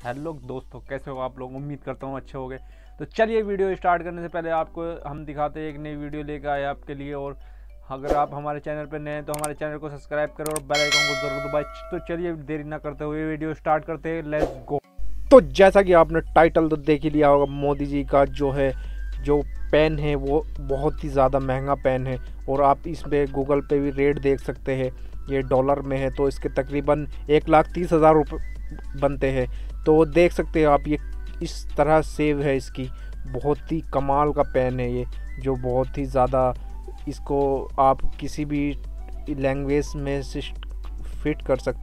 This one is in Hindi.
हेलो दोस्तों, कैसे हो आप लोग? उम्मीद करता हूँ अच्छे हो गए तो चलिए वीडियो स्टार्ट करने से पहले आपको हम दिखाते हैं एक नई वीडियो लेकर आए आपके लिए और अगर आप हमारे चैनल पर नए हैं तो हमारे चैनल को सब्सक्राइब करो और बेल आइकन को ज़रूर दबाएँ। तो चलिए देरी ना करते हुए वीडियो स्टार्ट करते हैं। लेट्स गो तो जैसा कि आपने टाइटल तो देख ही लिया होगा, मोदी जी का जो है, जो पेन है, वो बहुत ही ज़्यादा महँगा पेन है और आप इस पर गूगल पे भी रेट देख सकते हैं। ये डॉलर में है तो इसके तकरीबन एक लाख तीस हज़ार रुपये बनते हैं। तो देख सकते हो आप, ये इस तरह सेव है इसकी। बहुत ही कमाल का पेन है ये, जो बहुत ही ज़्यादा इसको आप किसी भी लैंग्वेज में फिट कर सकते